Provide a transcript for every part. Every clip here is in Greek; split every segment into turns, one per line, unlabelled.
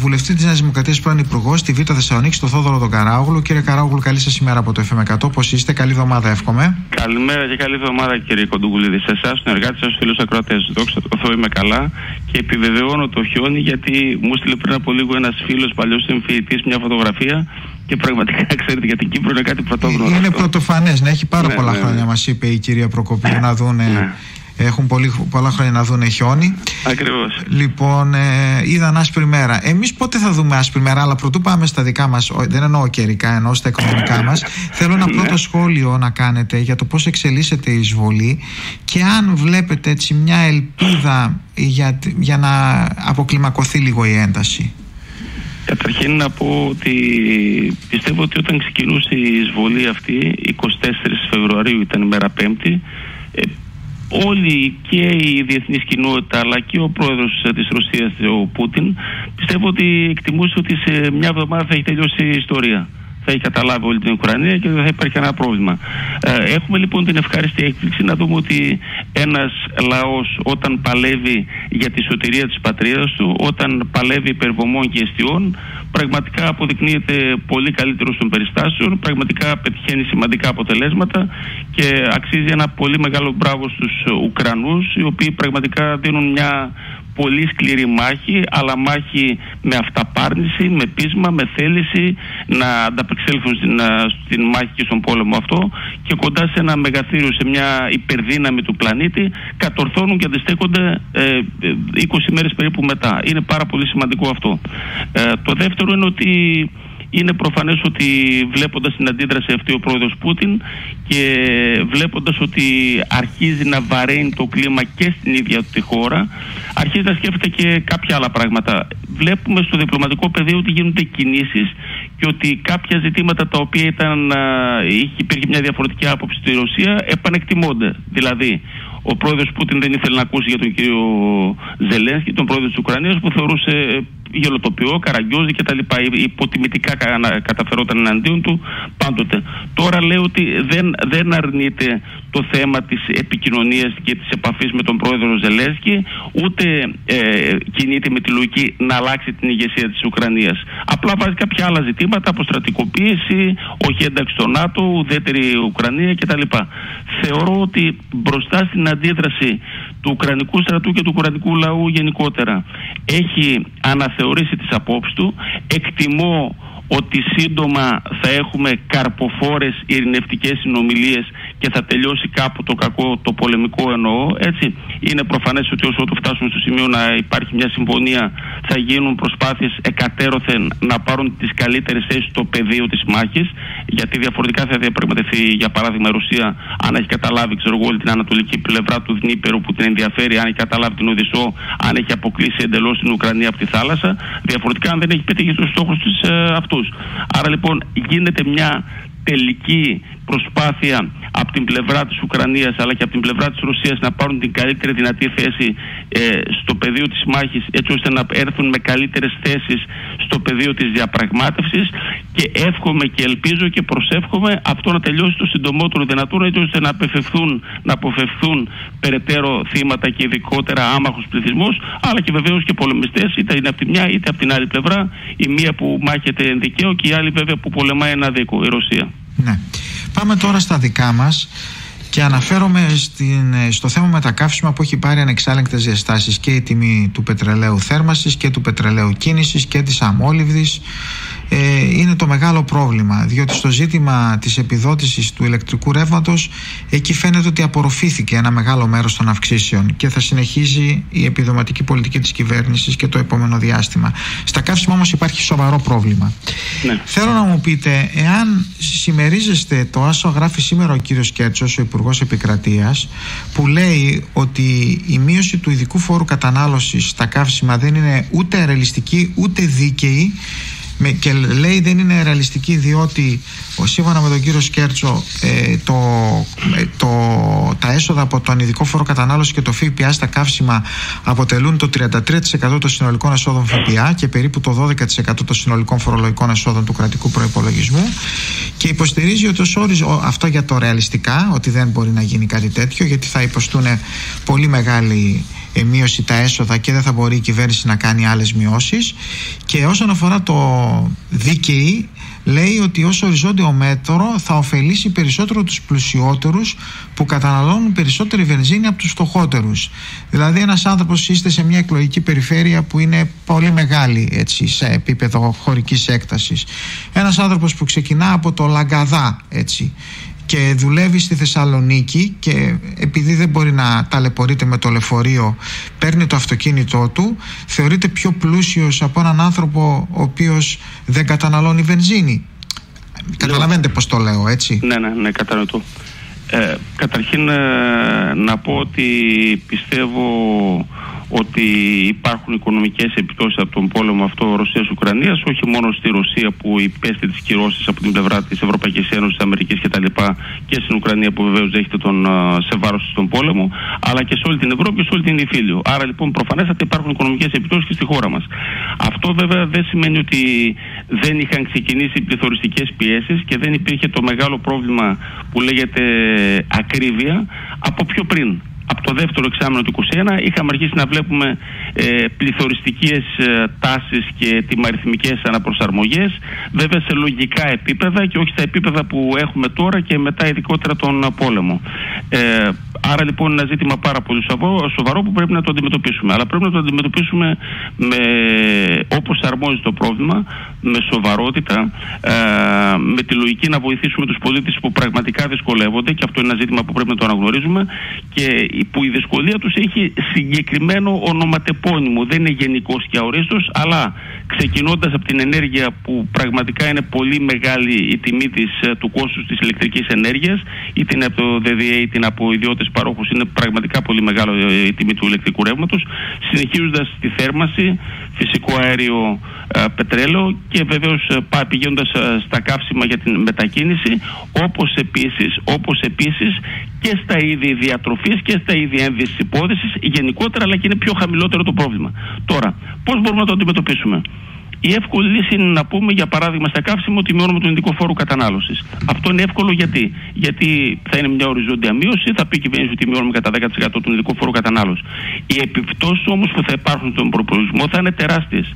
βουλευτή της Νέας Δημοκρατίας, πρώην Υπουργός στη Β' Θεσσαλονίκη, στο Θόδωρο τον Καράογλου. Κύριε Καράογλου, καλή σας ημέρα από το FM100. Πώς είστε, καλή εβδομάδα, εύχομαι.
Καλημέρα και καλή εβδομάδα, κύριε Κοντούγκουλίδη. Σε εσάς, στον εργάτη σας, φίλους ακροατές. Δόξα τω Θεώ, είμαι καλά και επιβεβαιώνω το χιόνι γιατί μου στείλε πριν από λίγο ένας φίλος παλιός συμφιλητή μια φωτογραφία και πραγματικά ξέρετε για την Κύπρο είναι κάτι πρωτόγνωρο.
Είναι πρωτοφανές, να έχει πάρα ναι, πολλά ναι, χρόνια, ναι. μας είπε η κυρία Προκοπή, να δούνε. Ναι. Έχουν πολύ, πολλά χρόνια να δουν χιόνι.
Ακριβώς.
Λοιπόν, ε, είδαν άσπρη μέρα. Εμείς πότε θα δούμε άσπρη μέρα, αλλά πρωτού πάμε στα δικά μας, δεν εννοώ καιρικά, εννοώ στα οικονομικά μας. Θέλω ένα πρώτο σχόλιο να κάνετε για το πώς εξελίσσεται η εισβολή και αν βλέπετε έτσι μια ελπίδα για, για να αποκλιμακωθεί λίγο η ένταση.
Καταρχήν να πω ότι πιστεύω ότι όταν ξεκινούσε η εισβολή αυτή, 24 Φεβρουαρίου ήταν η μέρα Πέμπτη, ε, όλοι και η διεθνής κοινότητα αλλά και ο πρόεδρος της Ρωσίας, ο Πούτιν, πιστεύω ότι εκτιμούσε ότι σε μια εβδομάδα θα έχει τελειώσει η ιστορία θα έχει καταλάβει όλη την Ουκρανία και δεν θα υπάρχει κανένα πρόβλημα. Ε, έχουμε λοιπόν την ευχάριστη έκπληξη να δούμε ότι ένας λαός όταν παλεύει για τη σωτηρία της πατρίδας του, όταν παλεύει υπερβομών και αιστιών, πραγματικά αποδεικνύεται πολύ καλύτερο των περιστάσεων, πραγματικά πετυχαίνει σημαντικά αποτελέσματα και αξίζει ένα πολύ μεγάλο μπράβο στους Ουκρανούς, οι οποίοι πραγματικά δίνουν μια πολύ σκληρή μάχη, αλλά μάχη με αυταπάρνηση, με πείσμα, με θέληση να ανταπεξέλθουν στην, στην μάχη και στον πόλεμο αυτό και κοντά σε ένα μεγαθύριο, σε μια υπερδύναμη του πλανήτη, κατορθώνουν και αντιστέκονται ε, 20 μέρες περίπου μετά. Είναι πάρα πολύ σημαντικό αυτό. Ε, το δεύτερο είναι ότι είναι προφανές ότι βλέποντας την αντίδραση αυτή ο πρόεδρος Πούτιν και βλέποντας ότι αρχίζει να βαραίνει το κλίμα και στην ίδια τη χώρα αρχίζει να σκέφτεται και κάποια άλλα πράγματα. Βλέπουμε στο διπλωματικό πεδίο ότι γίνονται κινήσεις και ότι κάποια ζητήματα τα οποία ήταν, υπήρχε μια διαφορετική άποψη στη Ρωσία επανεκτιμώνται. Δηλαδή, ο πρόεδρος Πούτιν δεν ήθελε να ακούσει για τον κύριο Ζελένσκι, τον πρόεδρο της Ουκρανίας που θεωρούσε γελοτοπιό, καραγκιόζη κτλ. Υποτιμητικά καταφερόταν εναντίον του πάντοτε. Τώρα λέω ότι δεν, δεν αρνείται το θέμα της επικοινωνίας και της επαφής με τον πρόεδρο Ζελέσκι ούτε ε, κινείται με τη λογική να αλλάξει την ηγεσία της Ουκρανίας. Απλά βάζει κάποια άλλα ζητήματα, αποστρατικοποίηση, όχι ένταξη στο ΝΑΤΟ, ουδέτερη Ουκρανία κτλ. Θεωρώ ότι μπροστά στην αντίδραση του Ουκρανικού στρατού και του Ουκρανικού λαού γενικότερα έχει αναθεωρήσει τις απόψεις του. Εκτιμώ ότι σύντομα θα έχουμε καρποφόρες ειρηνευτικές συνομιλίες και θα τελειώσει κάπου το κακό, το πολεμικό εννοώ. Έτσι, είναι προφανές ότι όσο το φτάσουμε στο σημείο να υπάρχει μια συμφωνία θα γίνουν προσπάθειες εκατέρωθεν να πάρουν τις καλύτερες θέσεις στο πεδίο της μάχης γιατί διαφορετικά θα διαπραγματευτεί για παράδειγμα η Ρωσία αν έχει καταλάβει ξέρω εγώ την ανατολική πλευρά του Δνήπερου που την ενδιαφέρει αν έχει καταλάβει την Οδυσσό αν έχει αποκλείσει εντελώς την Ουκρανία από τη θάλασσα διαφορετικά αν δεν έχει πετύχει τους στόχους της ε, αυτούς. Άρα λοιπόν γίνεται μια τελική προσπάθεια από την πλευρά της Ουκρανίας αλλά και από την πλευρά της Ρωσίας να πάρουν την καλύτερη δυνατή θέση ε, στο πεδίο της μάχης έτσι ώστε να έρθουν με καλύτερες θέσεις στο πεδίο της διαπραγμάτευσης και εύχομαι και ελπίζω και προσεύχομαι αυτό να τελειώσει το συντομότερο δυνατόν έτσι ώστε να απεφευθούν, να αποφευθούν περαιτέρω θύματα και ειδικότερα άμαχους πληθυσμούς αλλά και βεβαίως και πολεμιστές είτε είναι από τη μια είτε από την άλλη πλευρά η μία που μάχεται εν δικαίω και η άλλη βέβαια που πολεμάει ένα δίκο, η Ρωσία.
Ναι. Πάμε τώρα στα δικά μας και αναφέρομαι στην, στο θέμα με τα καύσιμα που έχει πάρει ανεξάλληκτες διαστάσεις και η τιμή του πετρελαίου θέρμασης και του πετρελαίου κίνησης και της αμόλυβδης ε, είναι το μεγάλο πρόβλημα διότι στο ζήτημα της επιδότησης του ηλεκτρικού ρεύματος εκεί φαίνεται ότι απορροφήθηκε ένα μεγάλο μέρος των αυξήσεων και θα συνεχίζει η επιδοματική πολιτική της κυβέρνησης και το επόμενο διάστημα. Στα καύσιμα όμως υπάρχει σοβαρό πρόβλημα. Ναι. Θέλω να μου πείτε εάν συμμερίζεστε το άσο γράφει σήμερα ο κύριος Κέρτσος, ο Υπουργός Επικρατείας που λέει ότι η μείωση του ειδικού φόρου κατανάλωσης στα καύσιμα δεν είναι ούτε ρεαλιστική ούτε δίκαιη και λέει δεν είναι ρεαλιστική διότι σύμφωνα με τον κύριο Σκέρτσο ε, το, ε, το, τα έσοδα από τον ειδικό φόρο κατανάλωση και το ΦΠΑ στα καύσιμα αποτελούν το 33% των συνολικών εσόδων ΦΠΑ και περίπου το 12% των συνολικών φορολογικών εσόδων του κρατικού προπολογισμού και υποστηρίζει ότι ο αυτό για το ρεαλιστικά ότι δεν μπορεί να γίνει κάτι τέτοιο γιατί θα υποστούν πολύ μεγάλη ε, μείωση τα έσοδα και δεν θα μπορεί η κυβέρνηση να κάνει άλλες μειώσεις. Και όσον αφορά το δίκαιη λέει ότι ως οριζόντιο μέτρο θα ωφελήσει περισσότερο τους πλουσιότερους που καταναλώνουν περισσότερη βενζίνη από τους φτωχότερους. Δηλαδή ένας άνθρωπος είστε σε μια εκλογική περιφέρεια που είναι πολύ μεγάλη έτσι, σε επίπεδο χωρικής έκτασης. Ένας άνθρωπος που ξεκινά από το Λαγκαδά έτσι, και δουλεύει στη Θεσσαλονίκη και επειδή δεν μπορεί να ταλαιπωρείται με το λεωφορείο παίρνει το αυτοκίνητό του θεωρείται πιο πλούσιος από έναν άνθρωπο ο οποίος δεν καταναλώνει βενζίνη. Καταλαβαίνετε πως το λέω έτσι;
Ναι, ναι, ναι, κατανοητό. Ε, Καταρχήν ε, να πω ότι πιστεύω ότι υπάρχουν οικονομικές επιπτώσεις από τον πόλεμο αυτό Ρωσίας-Ουκρανίας όχι μόνο στη Ρωσία που υπέστη τις κυρώσεις από την πλευρά της Ευρωπαϊκής Ένωσης, της Αμερικής κτλ. και στην Ουκρανία που βεβαίως δέχεται τον, σε βάρος στον πόλεμο αλλά και σε όλη την Ευρώπη και σε όλη την Ιφίλιο. Άρα λοιπόν προφανέστατα υπάρχουν οικονομικές επιπτώσεις και στη χώρα μας. Αυτό βέβαια δεν σημαίνει ότι δεν είχαν ξεκινήσει πληθωριστικές πιέσεις και δεν υπήρχε το μεγάλο πρόβλημα που λέγεται ακρίβεια από πιο πριν από το δεύτερο εξάμεινο του 2021 είχαμε αρχίσει να βλέπουμε ε, πληθωριστικές ε, τάσεις και τιμαριθμικές αναπροσαρμογές βέβαια σε λογικά επίπεδα και όχι στα επίπεδα που έχουμε τώρα και μετά ειδικότερα τον πόλεμο. Ε, άρα λοιπόν είναι ένα ζήτημα πάρα πολύ σοβαρό που πρέπει να το αντιμετωπίσουμε. Αλλά πρέπει να το αντιμετωπίσουμε με, όπως αρμόζει το πρόβλημα, με σοβαρότητα, ε, με τη λογική να βοηθήσουμε τους πολίτες που πραγματικά δυσκολεύονται και αυτό είναι ένα ζήτημα που πρέπει να το αναγνωρίζουμε και που η δυσκολία τους έχει συγκεκριμένο ονοματεπώνυμο. Δεν είναι γενικός και αορίστος, αλλά ξεκινώντας από την ενέργεια που πραγματικά είναι πολύ μεγάλη η τιμή της, ε, του κόστους της ηλεκτρικής ενέργειας, είτε είναι από το ΔΔΕ είτε είναι από ιδιώτες παρόχους, είναι πραγματικά πολύ μεγάλο ε, η τιμή του ηλεκτρικού ρεύματος, συνεχίζοντας τη θέρμαση, φυσικό αέριο, ε, πετρέλαιο και βεβαίως πηγαίνοντας στα καύσιμα για την μετακίνηση, όπως επίσης, όπως επίσης και στα είδη διατροφής και στα είδη ένδυσης υπόδεσης γενικότερα αλλά και είναι πιο χαμηλότερο το πρόβλημα. Τώρα, πώς μπορούμε να το αντιμετωπίσουμε; Η εύκολη λύση είναι να πούμε για παράδειγμα στα καύσιμα ότι μειώνουμε τον ειδικό φόρο κατανάλωσης. Αυτό είναι εύκολο γιατί; Γιατί θα είναι μια οριζόντια μείωση, θα πει η κυβέρνηση ότι μειώνουμε κατά 10% τον ειδικό φόρο κατανάλωσης. Οι επιπτώσεις όμως που θα υπάρχουν στον προπολογισμό θα είναι τεράστιες.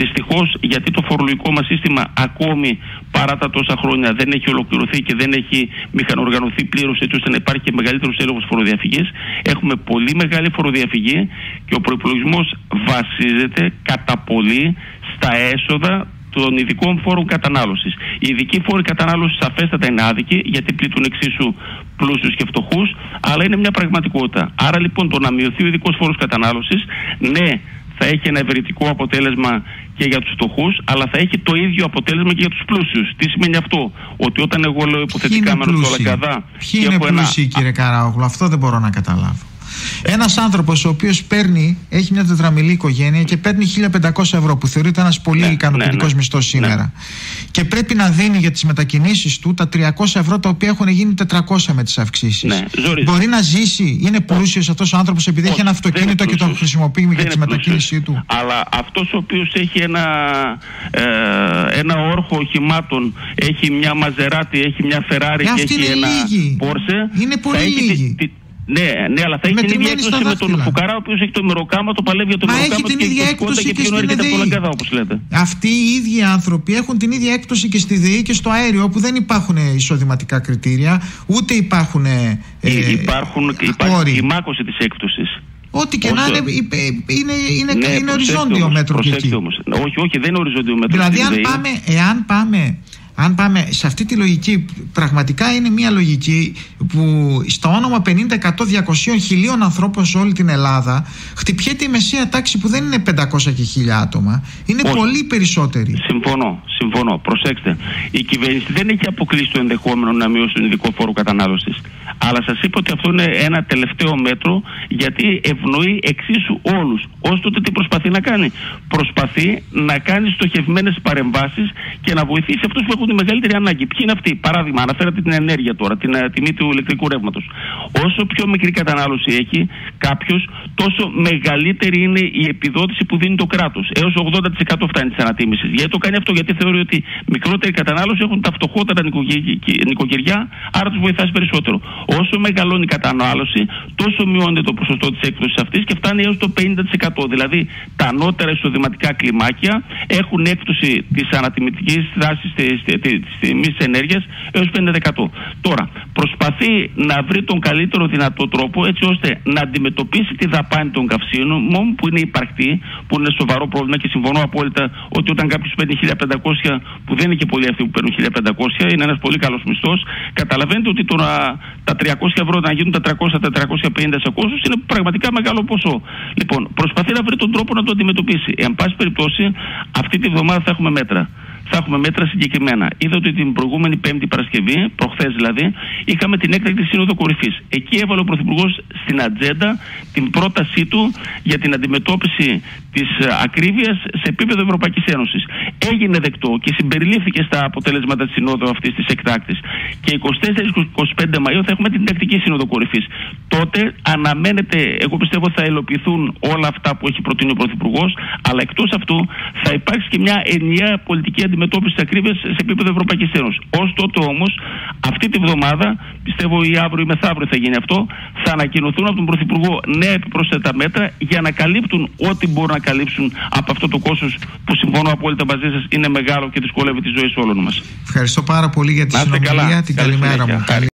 Δυστυχώς, γιατί το φορολογικό μας σύστημα ακόμη παρά τα τόσα χρόνια δεν έχει ολοκληρωθεί και δεν έχει μηχανοργανωθεί πλήρως έτσι ώστε να υπάρχει και μεγαλύτερος έλεγχος φοροδιαφυγής, έχουμε πολύ μεγάλη φοροδιαφυγή και ο προπολογισμό βασίζεται κατά πολύ στα έσοδα των ειδικών φόρων κατανάλωσης. Οι ειδικοί φόροι κατανάλωσης σαφέστατα είναι άδικοι γιατί πλήττουν εξίσου πλούσιους και φτωχούς, αλλά είναι μια πραγματικότητα. Άρα λοιπόν το να μειωθεί ο ειδικός φόρος κατανάλωσης, ναι, θα έχει ένα ευρετικό αποτέλεσμα και για τους φτωχούς, αλλά θα έχει το ίδιο αποτέλεσμα και για τους πλούσιους. Τι σημαίνει αυτό, ότι όταν εγώ λέω υποθετικά μένω στο Λαγκαδά...
Ποιοι είναι πλούσιοι ένα... κύριε Καράογλου, αυτό δεν μπορώ να καταλάβω. Ένας άνθρωπος ο οποίος παίρνει, έχει μια τετραμιλή οικογένεια και παίρνει 1500 ευρώ, που θεωρείται ένας πολύ ναι, ικανοποιητικός ναι, ναι, μισθό σήμερα. Ναι. Και πρέπει να δίνει για τις μετακινήσεις του τα 300 ευρώ τα οποία έχουν γίνει 400 με τις αυξήσεις.
Ναι,
Μπορεί να ζήσει, είναι πλούσιος αυτός ο άνθρωπος επειδή έχει ένα αυτοκίνητο και τον χρησιμοποιεί για τη μετακίνησή του.
Αλλά αυτός ο οποίος έχει ένα, ε, ένα όρχο οχημάτων, έχει μια Μαζεράτη, έχει μια Φεράρι
ε,
και έχει ένα Πόρσε.
Είναι πολύ λίγοι.
Ναι, ναι, αλλά θα έχει την ίδια έκπτωση με τον Φουκαρά, ο οποίος έχει το μεροκάμα, το παλεύει για το μεροκάμα
έχει την ίδια έκπτωση και, και στην
ΕΔΕΗ. λέτε.
Αυτοί οι ίδιοι άνθρωποι έχουν την ίδια έκπτωση και στη ΔΕΗ και στο αέριο, όπου δεν υπάρχουν εισοδηματικά κριτήρια, ούτε υπάρχουν. Ε,
ε υπάρχουν υπάρχει η μάκωση της έκπτωσης.
Ό,τι και να είναι, είναι, είναι, ναι, είναι οριζόντιο μέτρο.
Όχι, όχι, δεν είναι οριζόντιο μέτρο.
Δηλαδή, αν πάμε, εάν πάμε αν πάμε σε αυτή τη λογική, πραγματικά είναι μια λογική που στο όνομα 50, 100, 200 χιλίων ανθρώπων σε όλη την Ελλάδα χτυπιέται η μεσαία τάξη που δεν είναι 500 και 1000 άτομα. Είναι πολύ περισσότεροι.
Συμφωνώ, συμφωνώ. Προσέξτε. Η κυβέρνηση δεν έχει αποκλείσει το ενδεχόμενο να μειώσει τον ειδικό φόρο κατανάλωσης. Αλλά σας είπα ότι αυτό είναι ένα τελευταίο μέτρο γιατί ευνοεί εξίσου όλους. Ω τότε τι προσπαθεί να κάνει; Προσπαθεί να κάνει στοχευμένες παρεμβάσεις και να βοηθήσει αυτούς που έχουν τη μεγαλύτερη ανάγκη. Ποιοι είναι αυτοί, παράδειγμα, αναφέρατε την ενέργεια τώρα, την ε, τιμή του ηλεκτρικού ρεύματος. Όσο πιο μικρή κατανάλωση έχει κάποιος, τόσο μεγαλύτερη είναι η επιδότηση που δίνει το κράτος. Έως 80% φτάνει τη ανατίμηση. Γιατί το κάνει αυτό, γιατί θεωρεί ότι μικρότερη κατανάλωση έχουν τα φτωχότερα νοικοκυριά, άρα τους βοηθάει περισσότερο. Όσο μεγαλώνει η κατανάλωση, τόσο μειώνεται το ποσοστό της έκπτωσης αυτής και φτάνει έως το 50%. Δηλαδή, τα ανώτερα εισοδηματικά κλιμάκια έχουν έκπτωση της ανατιμητικής δράσης τη τιμής ενέργειας έως 50%. Τώρα, προσπαθεί να βρει τον καλύτερο δυνατό τρόπο έτσι ώστε να αντιμετωπίσει τη δαπάνη των καυσίμων που είναι υπαρκτή, που είναι σοβαρό πρόβλημα και συμφωνώ απόλυτα ότι όταν κάποιος παίρνει 1500, που δεν είναι και πολλοί αυτοί που παίρνουν 1500, είναι ένας πολύ καλός μισθός, καταλαβαίνετε ότι το τα 300 ευρώ να γίνουν τα 300-450 σε κόστο είναι πραγματικά μεγάλο ποσό. Λοιπόν, προσπαθεί να βρει τον τρόπο να το αντιμετωπίσει. Εν πάση περιπτώσει, αυτή τη βδομάδα θα έχουμε μέτρα θα έχουμε μέτρα συγκεκριμένα. Είδατε ότι την προηγούμενη Πέμπτη Παρασκευή, προχθέ δηλαδή, είχαμε την έκτακτη Σύνοδο Κορυφή. Εκεί έβαλε ο Πρωθυπουργό στην ατζέντα την πρότασή του για την αντιμετώπιση τη ε, ακρίβεια σε επίπεδο Ευρωπαϊκή Ένωση. Έγινε δεκτό και συμπεριλήφθηκε στα αποτέλεσματα τη Συνόδου αυτή τη εκτάκτη. Και 24-25 Μαου θα έχουμε την τακτική Σύνοδο Κορυφή. Τότε αναμένεται, εγώ πιστεύω θα υλοποιηθούν όλα αυτά που έχει προτείνει ο Πρωθυπουργό, αλλά εκτό αυτού θα υπάρξει και μια ενιαία πολιτική αντιμετώπιση της ακρίβειας σε επίπεδο Ευρωπαϊκής Ένωσης. Ω τότε όμως, αυτή τη βδομάδα, πιστεύω ή αύριο ή μεθαύριο θα γίνει αυτό, θα ανακοινωθούν από τον Πρωθυπουργό νέα επιπρόσθετα μέτρα για να καλύπτουν ό,τι μπορούν να καλύψουν από αυτό το κόστος που συμφωνώ απόλυτα μαζί σας είναι μεγάλο και δυσκολεύει τη ζωή όλων μας.
Ευχαριστώ πάρα πολύ για τη συνομιλία. Την καλημέρα μου.